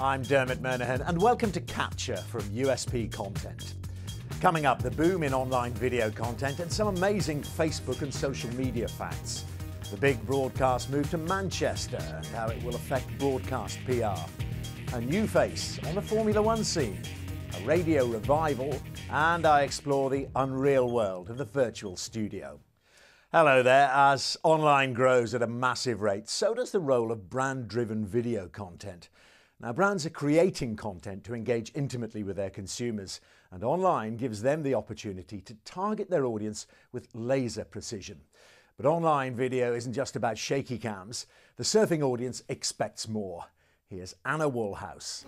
I'm Dermot Murnaghan, and welcome to Capture from USP Content. Coming up, the boom in online video content and some amazing Facebook and social media facts. The big broadcast move to Manchester and how it will affect broadcast PR. A new face on the Formula One scene, a radio revival, and I explore the unreal world of the virtual studio. Hello there. As online grows at a massive rate, so does the role of brand driven video content. Now, brands are creating content to engage intimately with their consumers, and online gives them the opportunity to target their audience with laser precision. But online video isn't just about shaky cams. The surfing audience expects more. Here's Anna Woolhouse.